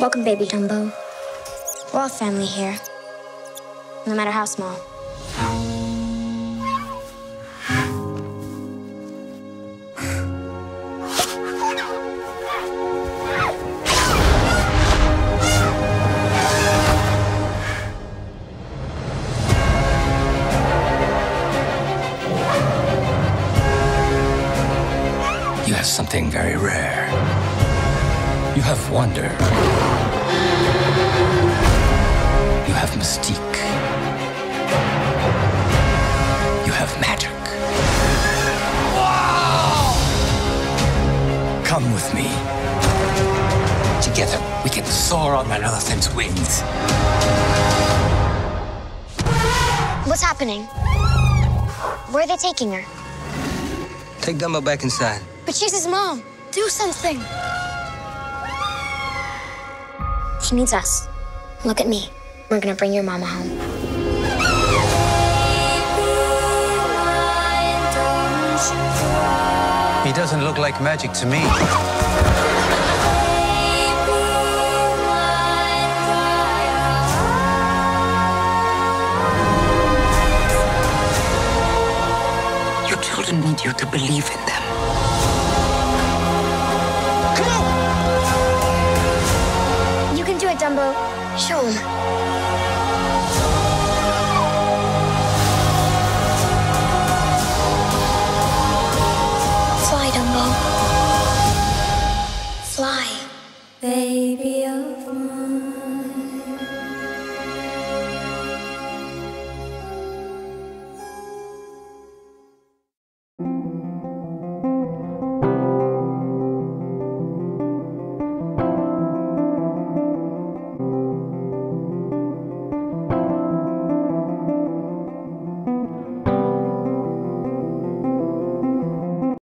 Welcome, baby Dumbo. We're all family here, no matter how small. You have something very rare. You have wonder. You have mystique. You have magic. Come with me. Together, we can soar on an elephant's wings. What's happening? Where are they taking her? Take Dumbo back inside. But she's his mom. Do something. He needs us. Look at me. We're gonna bring your mama home. He doesn't look like magic to me. Your children need you to believe in them. Dumbo. Show him.